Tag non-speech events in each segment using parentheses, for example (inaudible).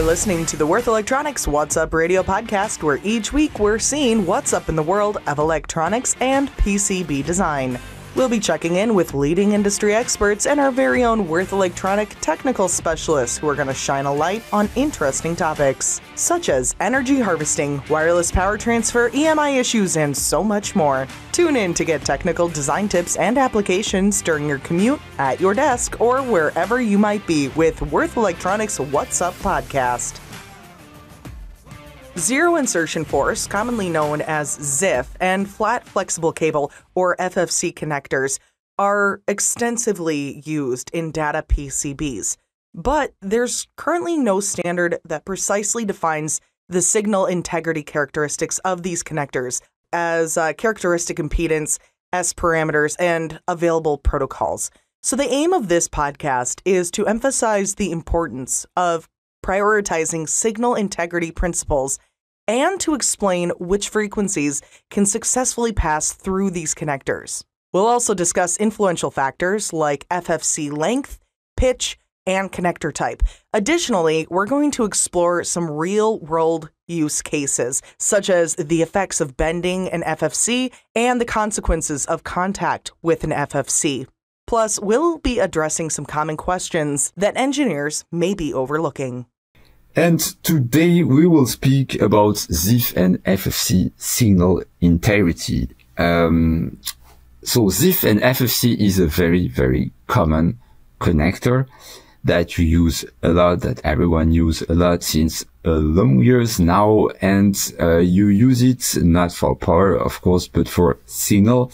You're listening to the Würth Elektronik Watts Up Radio podcast, where each week we're seeing what's up in the world of electronics and PCB design. We'll be checking in with leading industry experts and our very own Würth Elektronik technical specialists who are going to shine a light on interesting topics, such as energy harvesting, wireless power transfer, EMI issues, and so much more. Tune in to get technical design tips and applications during your commute, at your desk, or wherever you might be with Würth Elektronik Watts Up podcast. Zero insertion force, commonly known as ZIF, and flat flexible cable, or FFC connectors, are extensively used in data PCBs. But there's currently no standard that precisely defines the signal integrity characteristics of these connectors as uh, characteristic impedance, S parameters, and available protocols. So, the aim of this podcast is to emphasize the importance of prioritizing signal integrity principles and to explain which frequencies can successfully pass through these connectors. We'll also discuss influential factors like FFC length, pitch, and connector type. Additionally, we're going to explore some real world use cases, such as the effects of bending an FFC and the consequences of contact with an FFC. Plus, we'll be addressing some common questions that engineers may be overlooking. And today we will speak about ZIF and FFC signal integrity. Um, so ZIF and FFC is a very, very common connector that you use a lot, that everyone use a lot since a long years now. And uh, you use it not for power, of course, but for signal.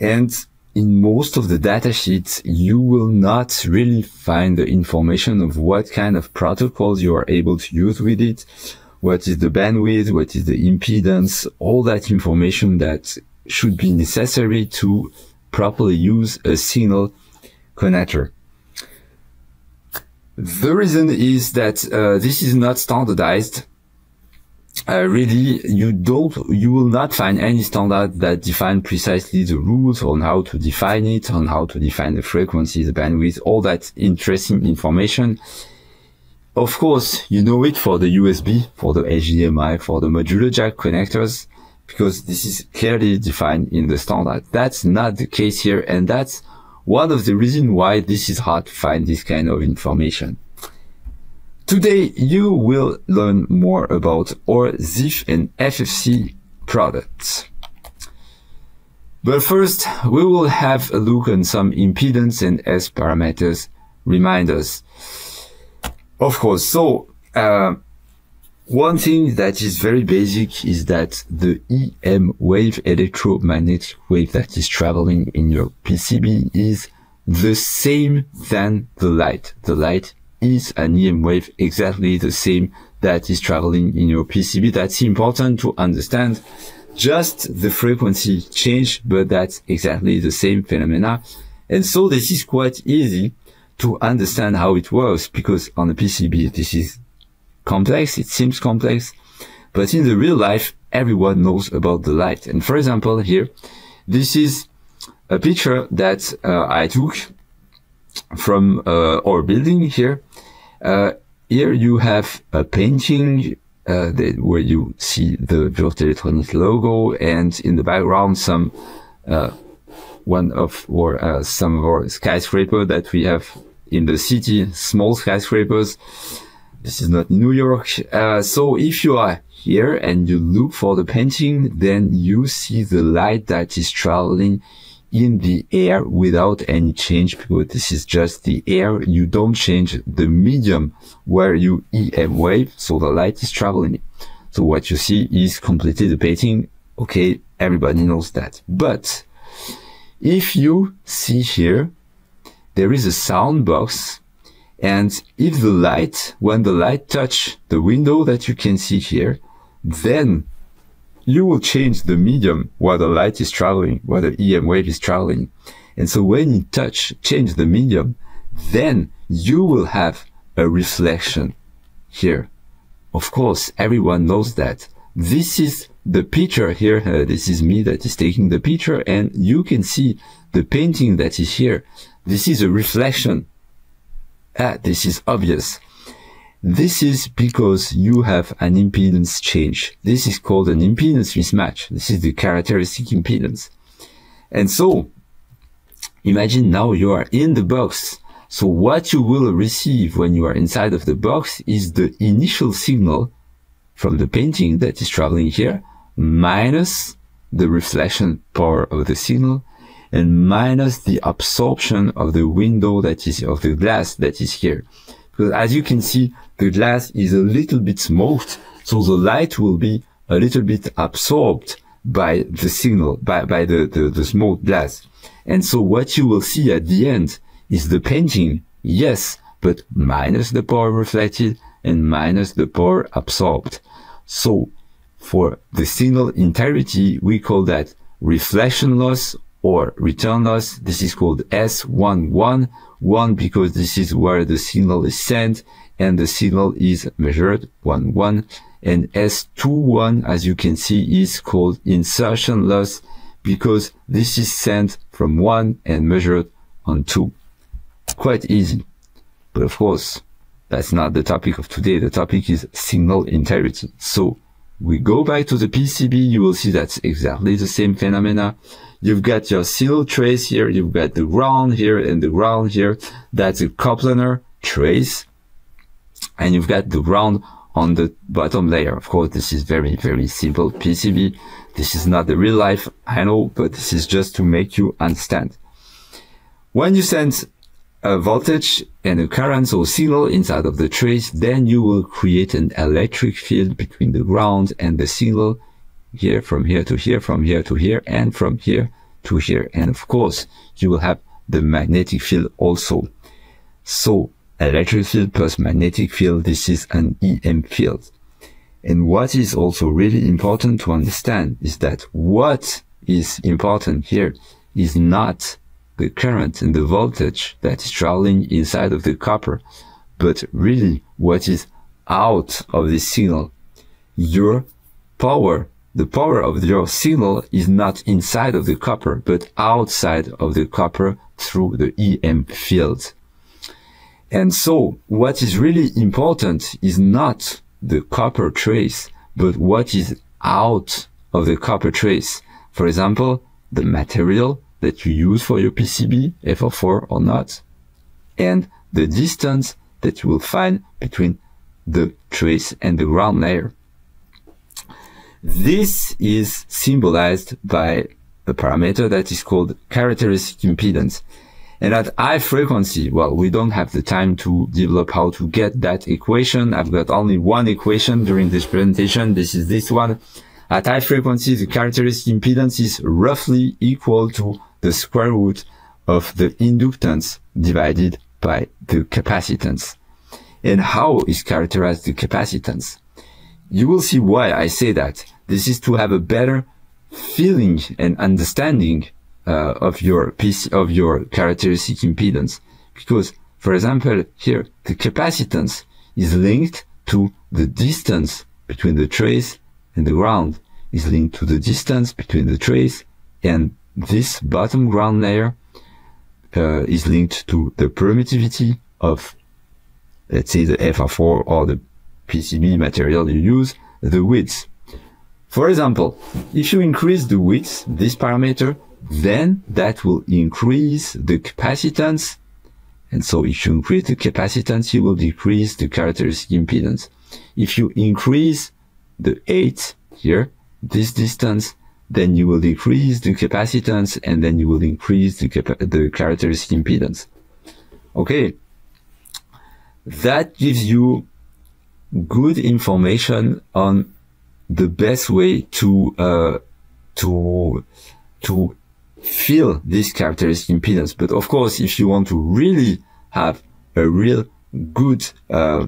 And in most of the datasheets, you will not really find the information of what kind of protocols you are able to use with it. What is the bandwidth? What is the impedance? All that information that should be necessary to properly use a signal connector. The reason is that uh, this is not standardized uh, really you don't you will not find any standard that define precisely the rules on how to define it on how to define the frequency the bandwidth all that interesting information. Of course you know it for the usb for the hdmi for the modular jack connectors because this is clearly defined in the standard. That's not the case here and that's one of the reasons why this is hard to find this kind of information Today, you will learn more about our ZIF and FFC products. But first, we will have a look on some impedance and S parameters reminders. Of course, so uh, one thing that is very basic is that the EM wave, electromagnetic wave that is traveling in your PCB is the same than the light. The light is an EM wave exactly the same that is traveling in your PCB. That's important to understand just the frequency change, but that's exactly the same phenomena. And so this is quite easy to understand how it works because on the PCB, this is complex. It seems complex, but in the real life, everyone knows about the light. And for example, here, this is a picture that uh, I took from uh, our building here. Uh, here you have a painting uh, where you see the Würth Elektronik logo, and in the background some uh, one of or uh, some of our skyscraper that we have in the city, small skyscrapers. This is not New York. Uh, so if you are here and you look for the painting, then you see the light that is traveling in the air without any change because this is just the air. You don't change the medium where you EM uh, wave. So the light is traveling. So what you see is completely the painting. Okay. Everybody knows that. But if you see here, there is a sound box. And if the light, when the light touch the window that you can see here, then you will change the medium where the light is traveling, where the EM wave is traveling. And so when you touch, change the medium, then you will have a reflection here. Of course, everyone knows that. This is the picture here. Uh, this is me that is taking the picture and you can see the painting that is here. This is a reflection. Ah, this is obvious. This is because you have an impedance change. This is called an impedance mismatch. This is the characteristic impedance. And so imagine now you are in the box. So what you will receive when you are inside of the box is the initial signal from the painting that is traveling here minus the reflection power of the signal and minus the absorption of the window that is of the glass that is here. Because as you can see, the glass is a little bit smoked, so the light will be a little bit absorbed by the signal, by, by the, the, the smoked glass. And so what you will see at the end is the painting, yes, but minus the power reflected and minus the power absorbed. So for the signal integrity, we call that reflection loss or return loss. This is called S11, one because this is where the signal is sent and the signal is measured, 1, 1. And S21, as you can see, is called insertion loss because this is sent from 1 and measured on 2. Quite easy. But of course, that's not the topic of today. The topic is signal integrity. So we go back to the PCB. You will see that's exactly the same phenomena. You've got your signal trace here. You've got the ground here and the ground here. That's a coplanar trace and you've got the ground on the bottom layer. Of course, this is very, very simple PCB. This is not the real life, I know, but this is just to make you understand. When you send a voltage and a current or signal inside of the trace, then you will create an electric field between the ground and the signal here, from here to here, from here to here, and from here to here. And of course, you will have the magnetic field also. So electric field plus magnetic field, this is an EM field. And what is also really important to understand is that what is important here is not the current and the voltage that is traveling inside of the copper, but really what is out of the signal. Your power, the power of your signal is not inside of the copper, but outside of the copper through the EM field. And so what is really important is not the copper trace, but what is out of the copper trace. For example, the material that you use for your PCB, FR4 or not, and the distance that you will find between the trace and the ground layer. This is symbolized by a parameter that is called characteristic impedance. And at high frequency, well, we don't have the time to develop how to get that equation. I've got only one equation during this presentation. This is this one. At high frequency, the characteristic impedance is roughly equal to the square root of the inductance divided by the capacitance. And how is characterized the capacitance? You will see why I say that. This is to have a better feeling and understanding uh, of your piece of your characteristic impedance. Because, for example, here the capacitance is linked to the distance between the trace and the ground is linked to the distance between the trace and this bottom ground layer uh, is linked to the permittivity of, let's say, the FR4 or the PCB material you use, the width. For example, if you increase the width, this parameter, then that will increase the capacitance. And so if you increase the capacitance, you will decrease the characteristic impedance. If you increase the 8 here, this distance, then you will decrease the capacitance and then you will increase the, the characteristic impedance. Okay. That gives you good information on the best way to, uh, to, to feel this characteristic impedance. But of course, if you want to really have a real good, uh,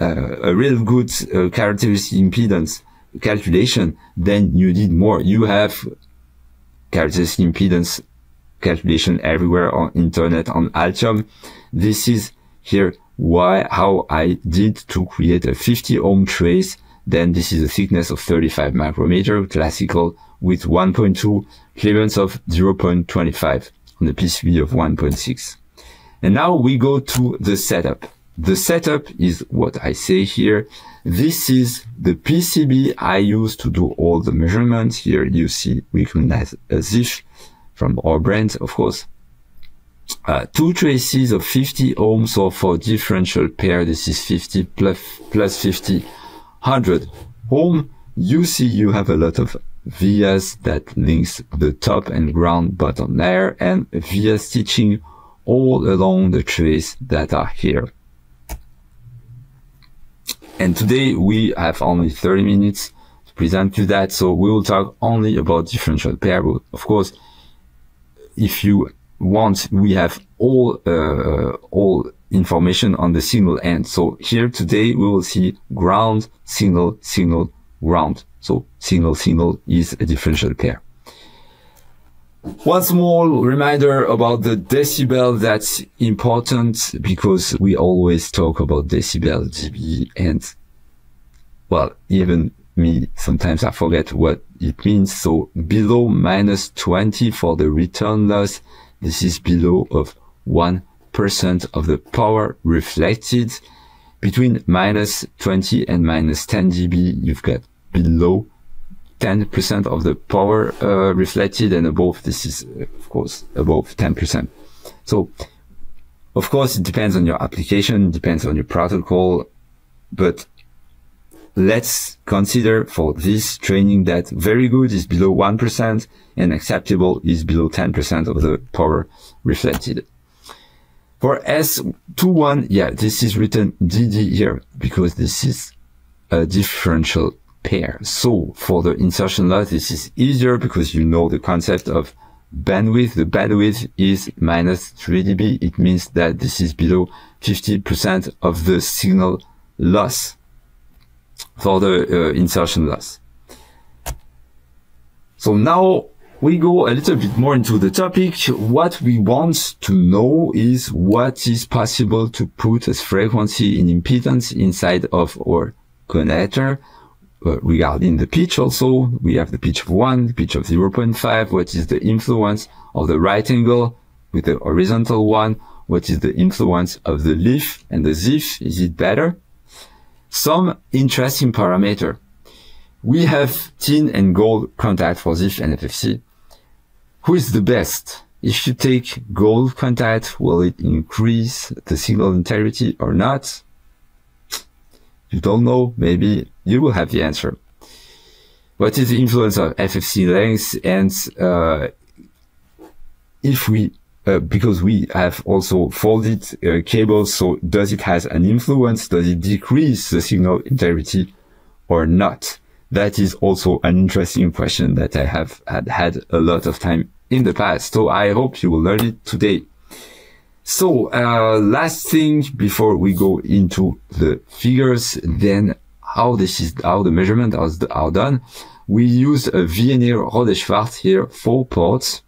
uh, a real good uh, characteristic impedance calculation, then you need more. You have characteristic impedance calculation everywhere on internet on Altium. This is here why, how I did to create a 50 ohm trace. Then this is a thickness of 35 micrometer, classical with 1.2 clearance of 0.25 on the PCB of 1.6. And now we go to the setup. the setup is what I say here. This is the PCB I use to do all the measurements. Here you see we recognize a ZIF from our brand, of course. Uh, two traces of 50 ohms. So for differential pair, this is 50 plus, plus 50, 100 ohm. You see you have a lot of vias that links the top and ground bottom layer and via stitching all along the trace that are here. And today we have only 30 minutes to present you that. So we will talk only about differential pair. But of course, if you want, we have all, uh, all information on the signal end. So here today we will see ground, signal, signal, ground. So signal, signal is a differential pair. One small reminder about the decibel that's important because we always talk about decibel dB and well, even me, sometimes I forget what it means. So below minus 20 for the return loss, this is below of 1% of the power reflected. Between minus 20 and minus 10 dB, you've got below 10% of the power uh, reflected and above this is of course above 10%. So of course it depends on your application, depends on your protocol, but let's consider for this training that very good is below 1% and acceptable is below 10% of the power reflected. For S21, yeah, this is written DD here because this is a differential pair. So for the insertion loss, this is easier because you know the concept of bandwidth. The bandwidth is minus 3 dB. It means that this is below 50% of the signal loss for the uh, insertion loss. So now we go a little bit more into the topic. What we want to know is what is possible to put as frequency in impedance inside of our connector uh, regarding the pitch also, we have the pitch of 1, the pitch of 0.5, what is the influence of the right angle with the horizontal one, what is the influence of the LIF and the ZIF, is it better? Some interesting parameter. We have tin and gold contact for ZIF and FFC. Who is the best? If you take gold contact, will it increase the signal integrity or not? You don't know, maybe you will have the answer. What is the influence of FFC length? And uh, if we, uh, because we have also folded uh, cables, so does it has an influence? Does it decrease the signal integrity or not? That is also an interesting question that I have had, had a lot of time in the past. So I hope you will learn it today. So, uh, last thing before we go into the figures, then how this is, how the measurement are done. We use a VNA Rohde Schwarz here, four ports,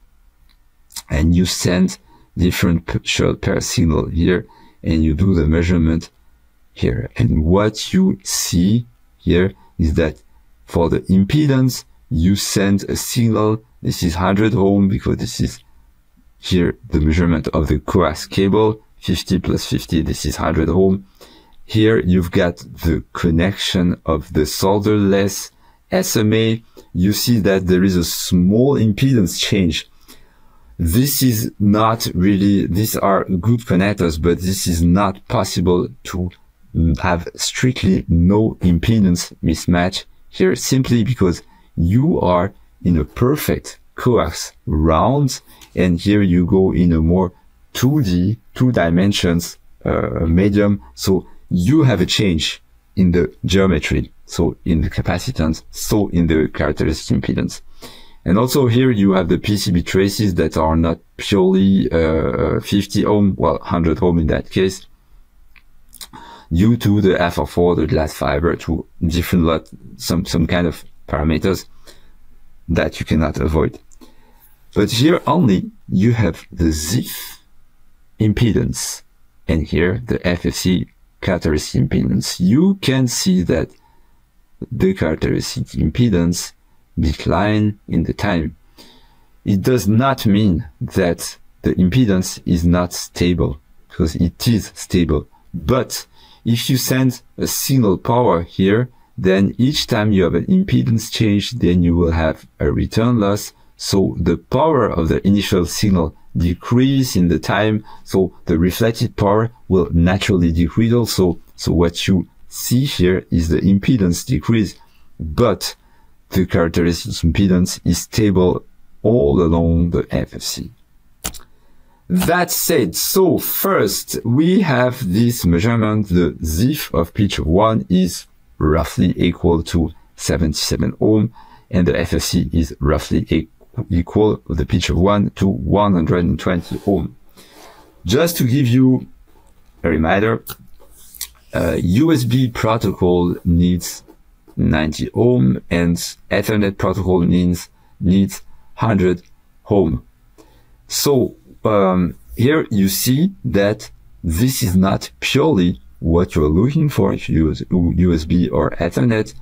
and you send different short pair signal here, and you do the measurement here. And what you see here is that for the impedance, you send a signal. This is 100 ohm because this is here, the measurement of the coax cable, 50 plus 50, this is 100 ohm. Here you've got the connection of the solderless SMA. You see that there is a small impedance change. This is not really, these are good connectors, but this is not possible to have strictly no impedance mismatch here simply because you are in a perfect coax round and here you go in a more 2D, two dimensions uh, medium. So you have a change in the geometry. So in the capacitance, so in the characteristic impedance. And also here you have the PCB traces that are not purely uh, 50 ohm, well 100 ohm in that case, due to the FR4, the glass fiber, to different lot, some some kind of parameters that you cannot avoid. But here only you have the ZIF impedance and here the FFC characteristic impedance. You can see that the characteristic impedance decline in the time. It does not mean that the impedance is not stable because it is stable, But if you send a signal power here, then each time you have an impedance change, then you will have a return loss. So the power of the initial signal decrease in the time. So the reflected power will naturally decrease also. So what you see here is the impedance decrease, but the characteristic impedance is stable all along the FFC. That said, so first we have this measurement, the ZIF of pitch 1 is roughly equal to 77 ohm and the FFC is roughly equal the pitch of 1 to 120 ohm. Just to give you a reminder, uh, USB protocol needs 90 ohm and Ethernet protocol needs needs 100 ohm. So um, here you see that this is not purely what you're looking for if you use USB or Ethernet.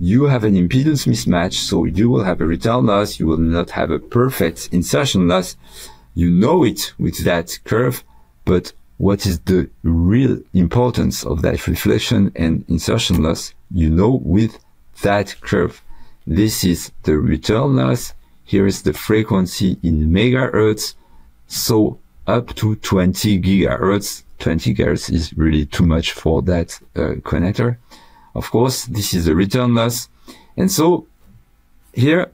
You have an impedance mismatch, so you will have a return loss. You will not have a perfect insertion loss. You know it with that curve, but what is the real importance of that reflection and insertion loss? You know with that curve. This is the return loss. Here is the frequency in megahertz. So up to 20 gigahertz, 20 gigahertz is really too much for that uh, connector. Of course, this is the return loss. And so here,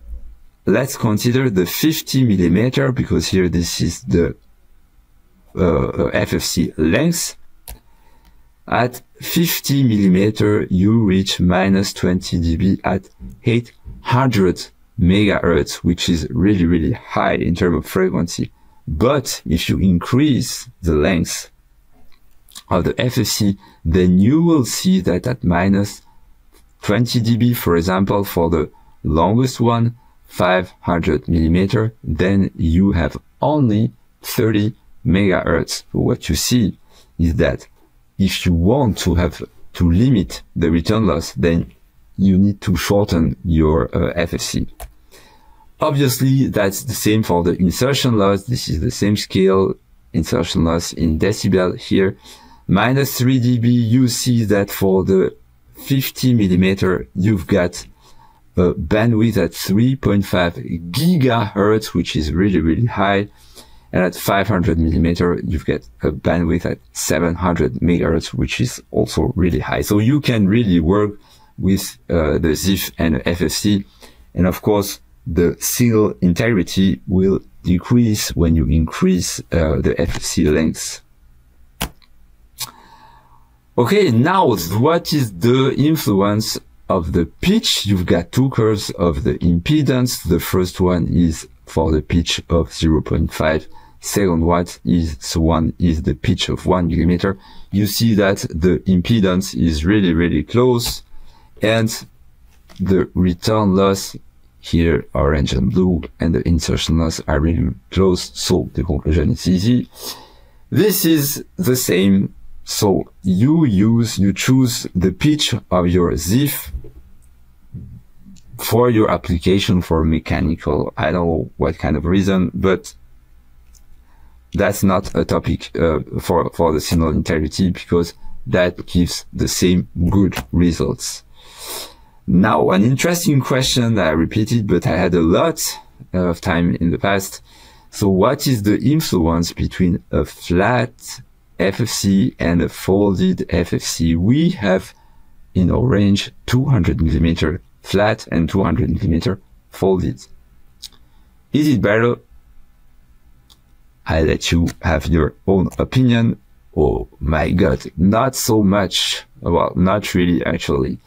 let's consider the 50 millimeter because here this is the uh, FFC length. At 50 millimeter, you reach minus 20 dB at 800 megahertz, which is really, really high in terms of frequency. But if you increase the length of the FFC, then you will see that at minus 20 dB, for example, for the longest one, 500 millimeter, then you have only 30 megahertz. What you see is that if you want to have to limit the return loss, then you need to shorten your uh, FFC. Obviously, that's the same for the insertion loss. This is the same scale insertion loss in decibel here. Minus 3 dB, you see that for the 50 millimeter, you've got a bandwidth at 3.5 gigahertz, which is really, really high. And at 500 millimeter, you've got a bandwidth at 700 megahertz, which is also really high. So you can really work with uh, the ZIF and FFC. And of course, the signal integrity will decrease when you increase uh, the FFC length. Okay, now what is the influence of the pitch? You've got two curves of the impedance. The first one is for the pitch of 0.5 second watt is one is the pitch of one millimeter. You see that the impedance is really, really close and the return loss here, orange and blue, and the insertion loss are really close. So the conclusion is easy. This is the same. So you use, you choose the pitch of your ZIF for your application for mechanical. I don't know what kind of reason, but that's not a topic uh, for, for the signal integrity because that gives the same good results. Now, an interesting question that I repeated, but I had a lot of time in the past. So what is the influence between a flat FFC and a folded FFC? We have in our range 200 millimeter flat and 200 millimeter folded. Is it better? I let you have your own opinion. Oh my God, not so much. Well, not really actually.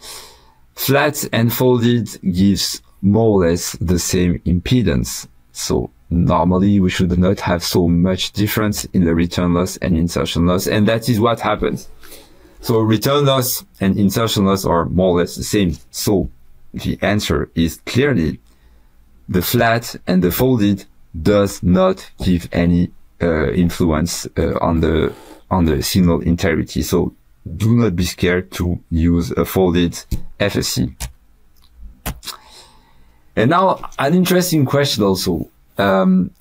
Flat and folded gives more or less the same impedance. So normally we should not have so much difference in the return loss and insertion loss. And that is what happens. So return loss and insertion loss are more or less the same. So the answer is clearly the flat and the folded does not give any uh, influence uh, on the on the signal integrity. So do not be scared to use a folded FFC. And now an interesting question also. Um,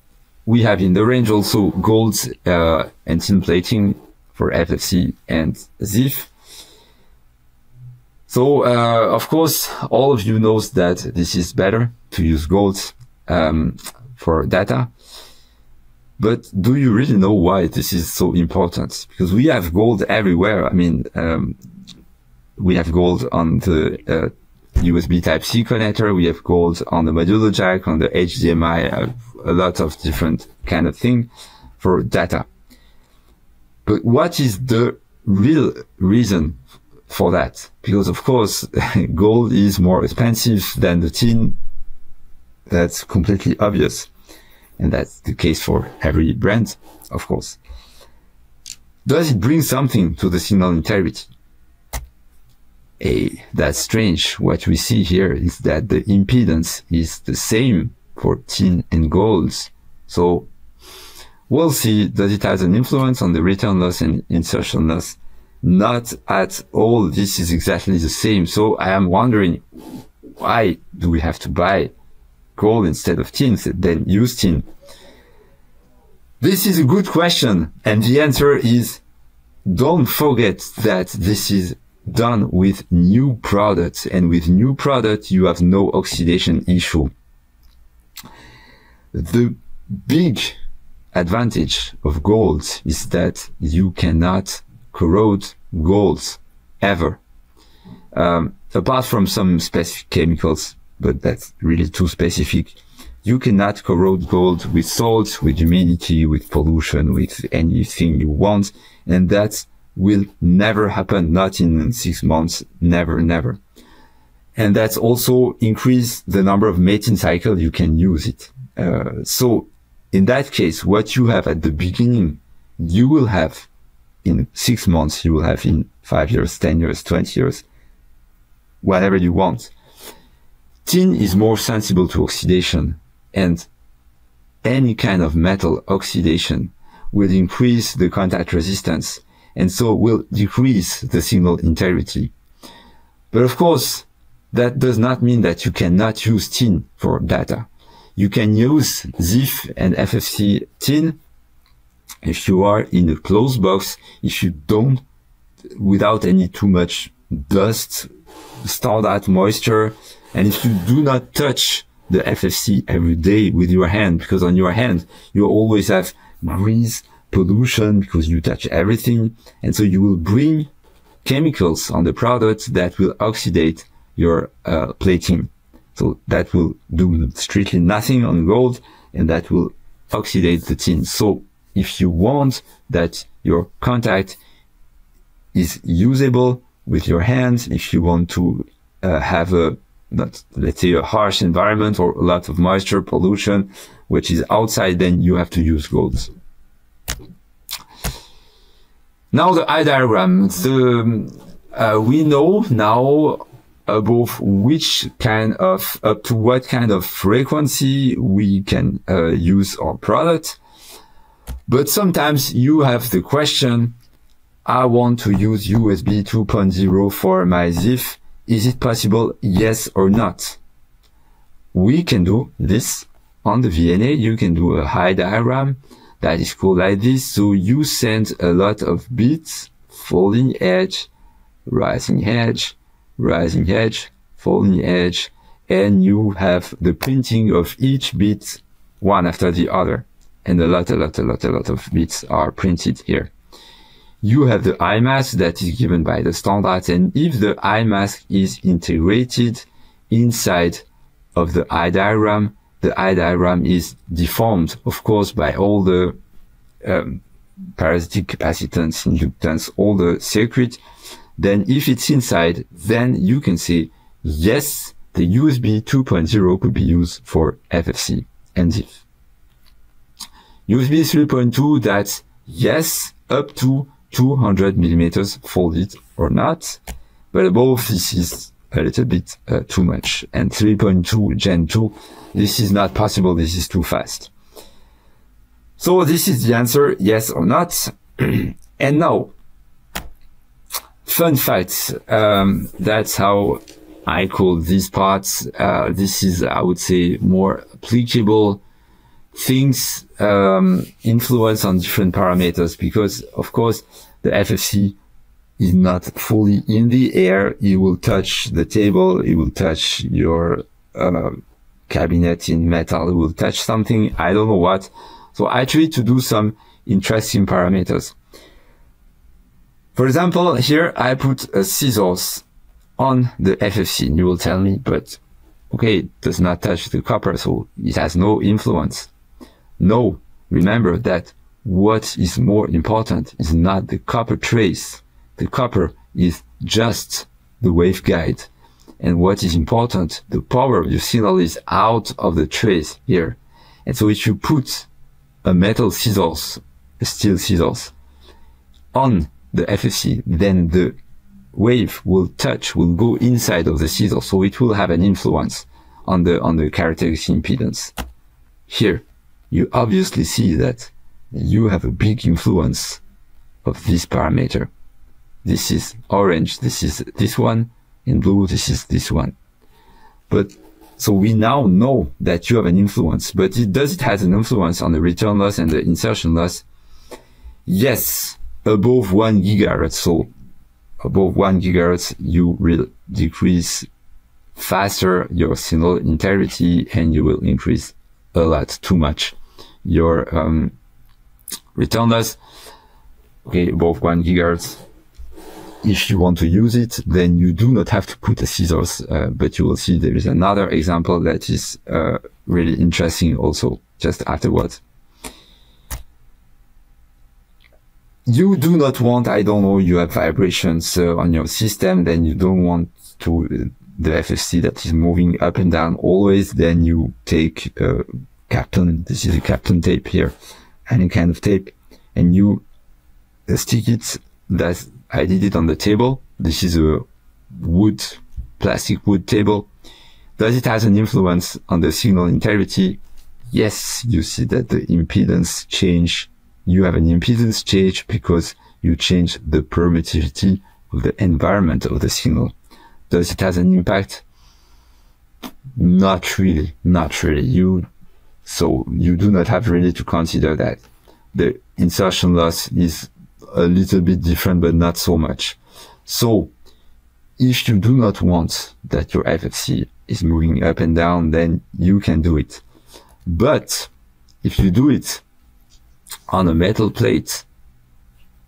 we have in the range also gold uh, and tin plating for FFC and ZIF. So, uh, of course, all of you knows that this is better to use gold um, for data. But do you really know why this is so important? Because we have gold everywhere. I mean, um, we have gold on the uh, USB Type C connector. We have gold on the modular jack, on the HDMI, uh, a lot of different kind of thing for data. But what is the real reason for that? Because of course, (laughs) gold is more expensive than the tin. That's completely obvious. And that's the case for every brand, of course. Does it bring something to the signal integrity? Hey, that's strange. What we see here is that the impedance is the same for tin and golds. So we'll see that it has an influence on the return loss and insertion loss? Not at all. This is exactly the same. So I am wondering why do we have to buy gold instead of tin, then use tin? This is a good question. And the answer is don't forget that this is done with new products and with new products, you have no oxidation issue. The big advantage of gold is that you cannot corrode gold ever. Um, apart from some specific chemicals, but that's really too specific. You cannot corrode gold with salt, with humidity, with pollution, with anything you want. And that will never happen. Not in six months. Never, never. And that's also increase the number of mating cycle you can use it. Uh, so in that case, what you have at the beginning, you will have in six months, you will have in five years, 10 years, 20 years, whatever you want. Tin is more sensible to oxidation and any kind of metal oxidation will increase the contact resistance and so will decrease the signal integrity. But of course, that does not mean that you cannot use tin for data. You can use ZIF and FFC tin if you are in a closed box, if you don't, without any too much dust, standard moisture, and if you do not touch the FFC every day with your hand, because on your hand, you always have grease, pollution, because you touch everything. And so you will bring chemicals on the product that will oxidate your uh, plating. So that will do strictly nothing on gold and that will oxidate the tin. So if you want that your contact is usable with your hands, if you want to uh, have a not let's say a harsh environment or a lot of moisture pollution which is outside then you have to use golds now the eye diagram the, uh, we know now above which kind of up to what kind of frequency we can uh, use our product but sometimes you have the question I want to use USB 2.0 for my ZIF is it possible? Yes or not? We can do this on the VNA. You can do a eye diagram that is called like this. So you send a lot of bits, falling edge, rising edge, rising edge, falling edge, and you have the printing of each bit one after the other. And a lot, a lot, a lot, a lot of bits are printed here you have the eye mask that is given by the standards. And if the eye mask is integrated inside of the eye diagram, the eye diagram is deformed, of course, by all the um, parasitic capacitance, inductance, all the circuit. Then if it's inside, then you can say, yes, the USB 2.0 could be used for FFC and ZIF. USB 3.2, that's yes, up to 200 millimeters folded or not, but above this is a little bit uh, too much. And 3.2 Gen 2, this is not possible. This is too fast. So this is the answer, yes or not. (clears throat) and now, fun facts. Um, that's how I call these parts. Uh, this is, I would say, more applicable things um, influence on different parameters because, of course, the FFC is not fully in the air. It will touch the table. It will touch your uh, cabinet in metal. It will touch something. I don't know what. So I try to do some interesting parameters. For example, here I put a scissors on the FFC. And you will tell me, but okay, it does not touch the copper, so it has no influence. No, remember that what is more important is not the copper trace. The copper is just the waveguide. And what is important, the power of your signal is out of the trace here. And so if you put a metal scissors, a steel scissors on the FFC, then the wave will touch, will go inside of the scissors. So it will have an influence on the, on the characteristic impedance. Here, you obviously see that you have a big influence of this parameter this is orange, this is this one, in blue, this is this one. But so we now know that you have an influence, but it does it has an influence on the return loss and the insertion loss? Yes, above one gigahertz. So above one gigahertz, you will decrease faster your signal integrity and you will increase a lot too much your um, return loss. Okay, above one gigahertz, if you want to use it, then you do not have to put the scissors, uh, but you will see there is another example that is uh, really interesting also just afterwards. You do not want, I don't know, you have vibrations uh, on your system, then you don't want to uh, the FFC that is moving up and down always, then you take a Kapton, this is a Kapton tape here, any kind of tape, and you stick it that I did it on the table. This is a wood, plastic wood table. Does it has an influence on the signal integrity? Yes, you see that the impedance change. You have an impedance change because you change the permittivity of the environment of the signal. Does it has an impact? Not really, not really. You, so you do not have really to consider that. The insertion loss is a little bit different, but not so much. So if you do not want that your FFC is moving up and down, then you can do it. But if you do it on a metal plate,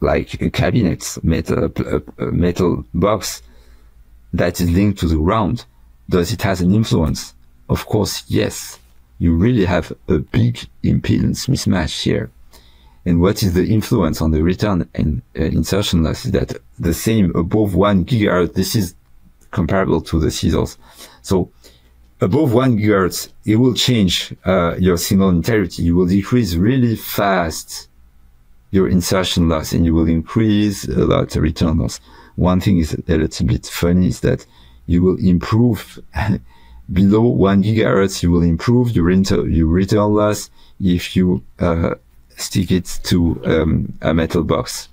like a cabinet, metal, uh, a, a uh, uh, metal box that is linked to the ground, does it has an influence? Of course, yes. You really have a big impedance mismatch here. And what is the influence on the return and uh, insertion loss is that the same above one gigahertz, this is comparable to the scissors. So above one gigahertz, it will change uh, your signal integrity. You will decrease really fast your insertion loss and you will increase a lot the return loss. One thing is a little bit funny is that you will improve (laughs) below one gigahertz, you will improve your, inter- your return loss if you uh, stick it to um, a metal box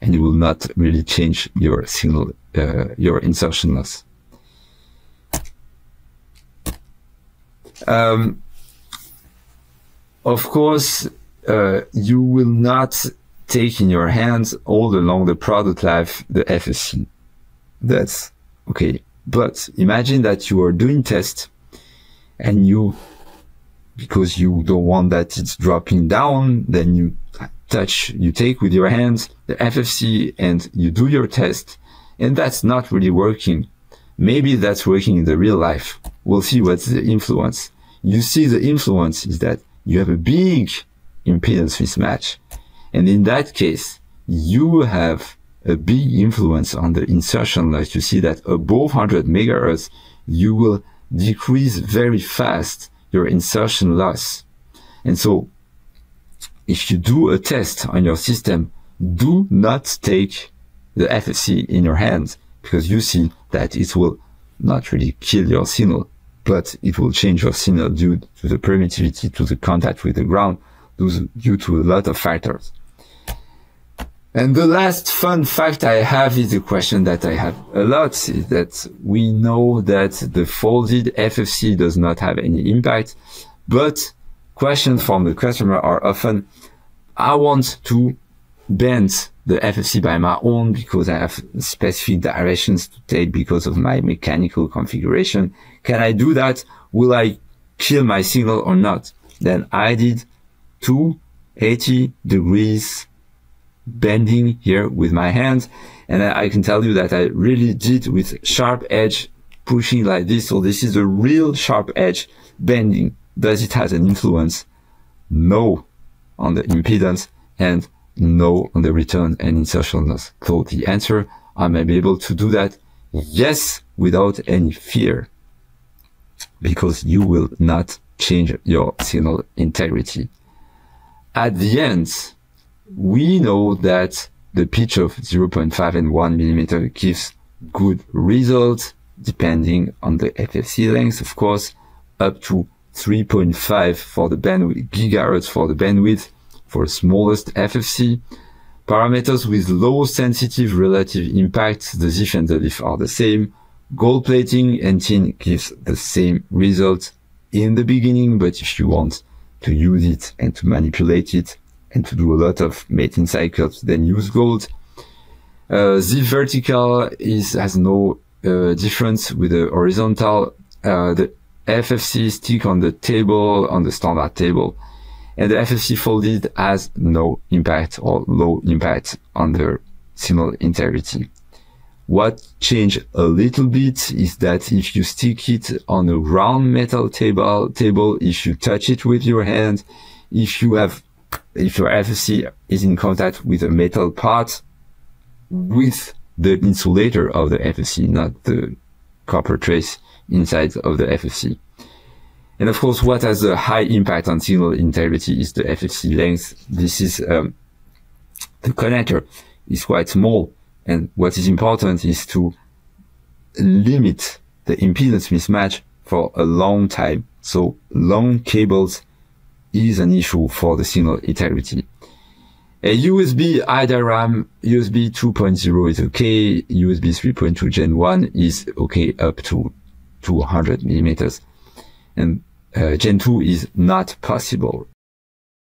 and you will not really change your signal, uh, your insertion loss. Um, of course, uh, you will not take in your hands all along the product life the FFC. That's okay. But imagine that you are doing test and you because you don't want that it's dropping down, then you touch, you take with your hands the FFC and you do your test. And that's not really working. Maybe that's working in the real life. We'll see what's the influence. You see the influence is that you have a big impedance mismatch. And in that case, you have a big influence on the insertion loss. You see that above 100 megahertz, you will decrease very fast your insertion loss. And so if you do a test on your system, do not take the FFC in your hands because you see that it will not really kill your signal, but it will change your signal due to the permittivity, to the contact with the ground, due to a lot of factors. And the last fun fact I have is a question that I have a lot is that we know that the folded FFC does not have any impact, but questions from the customer are often, I want to bend the FFC by my own because I have specific directions to take because of my mechanical configuration. Can I do that? Will I kill my signal or not? Then I did 280 degrees bending here with my hands. And I can tell you that I really did with sharp edge pushing like this. So this is a real sharp edge bending. Does it have an influence? No on the impedance and no on the return and insertion loss. So the answer, I may be able to do that. Yes, without any fear because you will not change your signal integrity. At the end, we know that the pitch of 0.5 and 1 millimeter gives good results depending on the FFC length, of course, up to 3.5 for the bandwidth, gigahertz for the bandwidth for smallest FFC. Parameters with low sensitive relative impact, the ZIF and the LIF are the same. Gold plating and tin gives the same result in the beginning, but if you want to use it and to manipulate it and to do a lot of mating cycles, then use gold. Uh, vertical is has no uh, difference with the horizontal. Uh, the FFC stick on the table on the standard table, and the FFC folded has no impact or low impact on the signal integrity. What changed a little bit is that if you stick it on a round metal table, table, if you touch it with your hand, if you have, if your FFC is in contact with a metal part with the insulator of the FFC, not the copper trace inside of the FFC. And of course, what has a high impact on signal integrity is the FFC length. This is, um, the connector is quite small and what is important is to limit the impedance mismatch for a long time. So long cables is an issue for the signal integrity. A USB iDRAM USB 2.0 is okay. USB 3.2 Gen 1 is okay up to 200 millimeters. And uh, Gen 2 is not possible.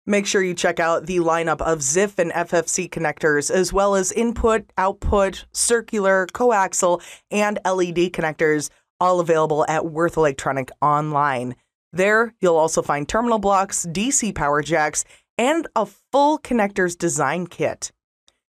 Make sure you check out the lineup of ZIF and FFC connectors, as well as input, output, circular, coaxial, and LED connectors, all available at Würth Elektronik online. There, you'll also find terminal blocks, DC power jacks, and a full connectors design kit.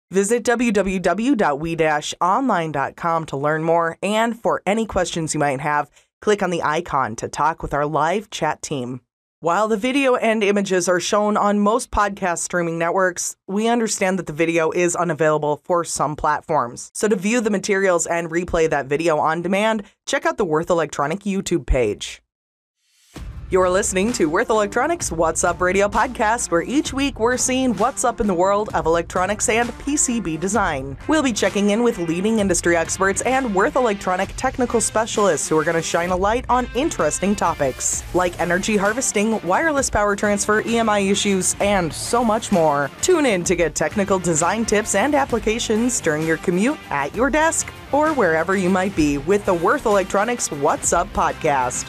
Visit www.we-online.com to learn more, and for any questions you might have, click on the icon to talk with our live chat team. While the video and images are shown on most podcast streaming networks, we understand that the video is unavailable for some platforms. So to view the materials and replay that video on demand, check out the Würth Elektronik YouTube page. You're listening to Würth Elektronik's Watts Up Radio podcast, where each week we're seeing what's up in the world of electronics and PCB design. We'll be checking in with leading industry experts and Würth Elektronik technical specialists who are going to shine a light on interesting topics like energy harvesting, wireless power transfer, EMI issues, and so much more. Tune in to get technical design tips and applications during your commute, at your desk, or wherever you might be with the Würth Elektronik's Watts Up podcast.